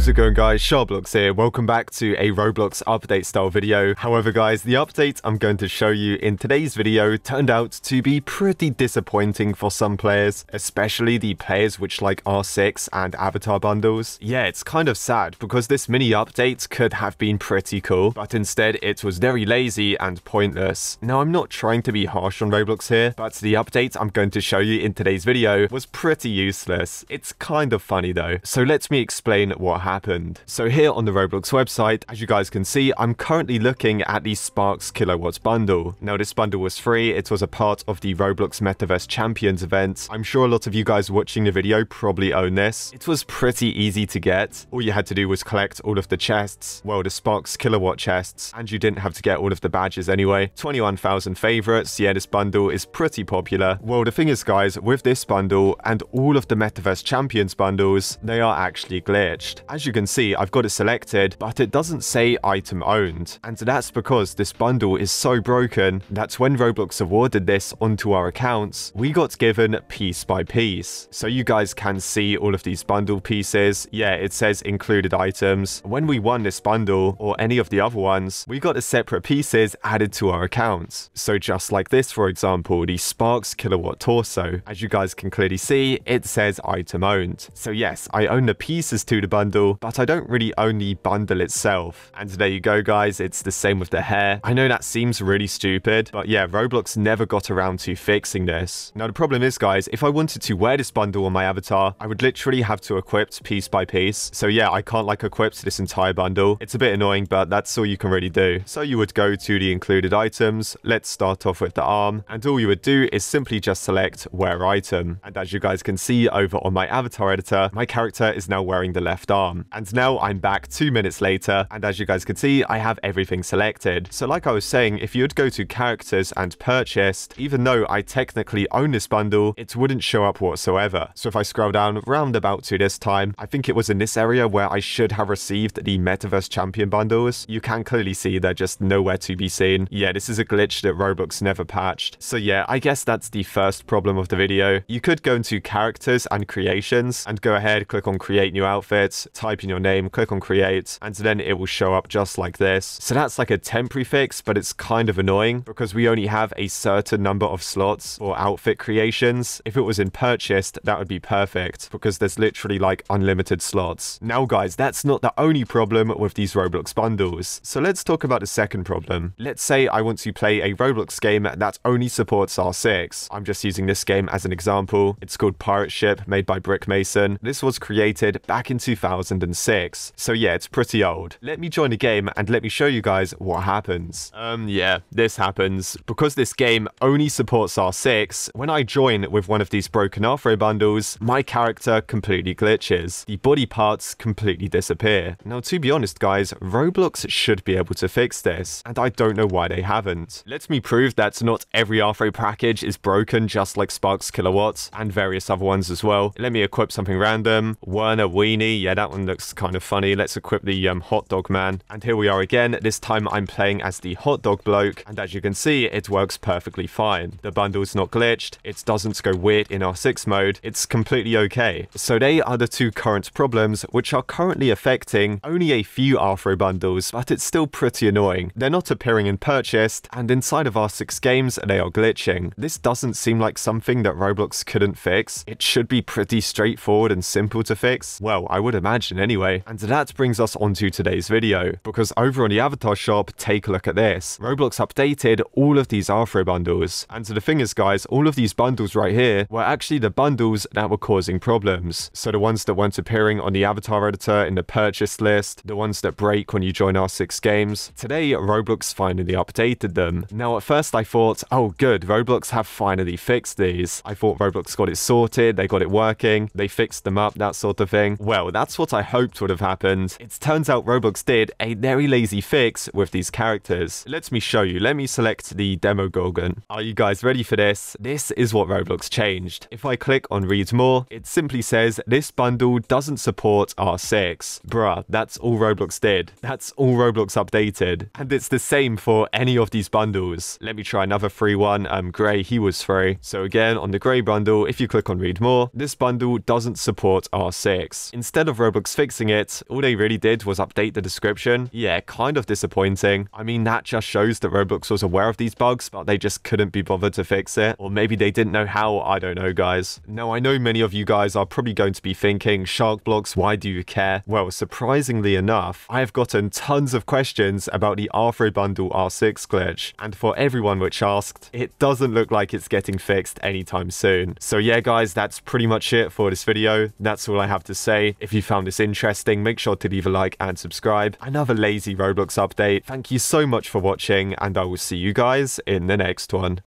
How's it going guys, SharkBlox here, welcome back to a Roblox update style video. However guys, the update I'm going to show you in today's video turned out to be pretty disappointing for some players, especially the players which like R6 and Avatar bundles. Yeah, it's kind of sad because this mini update could have been pretty cool, but instead it was very lazy and pointless. Now I'm not trying to be harsh on Roblox here, but the update I'm going to show you in today's video was pretty useless. It's kind of funny though, so let me explain what happened. So here on the Roblox website, as you guys can see, I'm currently looking at the Sparks Kilowatts bundle. Now this bundle was free, it was a part of the Roblox Metaverse Champions event. I'm sure a lot of you guys watching the video probably own this. It was pretty easy to get. All you had to do was collect all of the chests, well the Sparks Kilowatt chests, and you didn't have to get all of the badges anyway. 21,000 favorites, yeah this bundle is pretty popular. Well the thing is guys, with this bundle and all of the Metaverse Champions bundles, they are actually glitched. As you can see, I've got it selected, but it doesn't say item owned. And that's because this bundle is so broken that when Roblox awarded this onto our accounts, we got given piece by piece. So you guys can see all of these bundle pieces. Yeah, it says included items. When we won this bundle, or any of the other ones, we got the separate pieces added to our accounts. So just like this, for example, the Sparks Kilowatt Torso. As you guys can clearly see, it says item owned. So yes, I own the pieces to the bundle, but I don't really own the bundle itself. And there you go, guys. It's the same with the hair. I know that seems really stupid, but yeah, Roblox never got around to fixing this. Now, the problem is, guys, if I wanted to wear this bundle on my avatar, I would literally have to equip piece by piece. So yeah, I can't like equip this entire bundle. It's a bit annoying, but that's all you can really do. So you would go to the included items. Let's start off with the arm. And all you would do is simply just select wear item. And as you guys can see over on my avatar editor, my character is now wearing the left arm. And now I'm back two minutes later, and as you guys can see, I have everything selected. So like I was saying, if you would go to characters and purchased, even though I technically own this bundle, it wouldn't show up whatsoever. So if I scroll down round about to this time, I think it was in this area where I should have received the Metaverse Champion bundles. You can clearly see they're just nowhere to be seen. Yeah, this is a glitch that Roblox never patched. So yeah, I guess that's the first problem of the video. You could go into characters and creations and go ahead, click on create new outfits, type in your name, click on create, and then it will show up just like this. So that's like a temporary fix, but it's kind of annoying because we only have a certain number of slots for outfit creations. If it was in purchased, that would be perfect because there's literally like unlimited slots. Now guys, that's not the only problem with these Roblox bundles. So let's talk about the second problem. Let's say I want to play a Roblox game that only supports R6. I'm just using this game as an example. It's called Pirate Ship, made by Brick Mason. This was created back in 2006. So yeah, it's pretty old. Let me join the game and let me show you guys what happens. Um, yeah, this happens. Because this game only supports R6, when I join with one of these broken Rthro bundles, my character completely glitches. The body parts completely disappear. Now, to be honest, guys, Roblox should be able to fix this, and I don't know why they haven't. Let me prove that not every Rthro package is broken just like Sparks Kilowatts, and various other ones as well. Let me equip something random. Werner Weenie, yeah, that one looks kind of funny. Let's equip the um, hot dog man. And here we are again. This time I'm playing as the hot dog bloke. And as you can see, it works perfectly fine. The bundle's not glitched. It doesn't go weird in R6 mode. It's completely okay. So they are the two current problems which are currently affecting only a few Rthro bundles, but it's still pretty annoying. They're not appearing in purchased, and inside of R6 games, they are glitching. This doesn't seem like something that Roblox couldn't fix. It should be pretty straightforward and simple to fix. Well, I would imagine anyway. And that brings us onto today's video, because over on the avatar shop, take a look at this. Roblox updated all of these Rthro bundles. And so the thing is, guys, all of these bundles right here were actually the bundles that were causing problems. So the ones that weren't appearing on the avatar editor in the purchase list, the ones that break when you join R6 games. Today, Roblox finally updated them. Now, at first I thought, oh good, Roblox have finally fixed these. I thought Roblox got it sorted, they got it working, they fixed them up, that sort of thing. Well, that's what I hoped would have happened. It turns out Roblox did a very lazy fix with these characters. Let me show you. Let me select the Demogorgon. Are you guys ready for this? This is what Roblox changed. If I click on read more, it simply says this bundle doesn't support R6. Bruh, that's all Roblox did. That's all Roblox updated. And it's the same for any of these bundles. Let me try another free one. Um, Grey, he was free. So again, on the Grey bundle, if you click on read more, this bundle doesn't support R6. Instead of Roblox Fixing it. All they really did was update the description. Yeah, kind of disappointing. I mean, that just shows that Roblox was aware of these bugs, but they just couldn't be bothered to fix it. Or maybe they didn't know how, I don't know, guys. Now, I know many of you guys are probably going to be thinking, SharkBlox, why do you care? Well, surprisingly enough, I have gotten tons of questions about the Rthro Bundle R6 glitch. And for everyone which asked, it doesn't look like it's getting fixed anytime soon. So yeah, guys, that's pretty much it for this video. That's all I have to say. If you found this interesting, make sure to leave a like and subscribe. Another lazy Roblox update. Thank you so much for watching, and I will see you guys in the next one.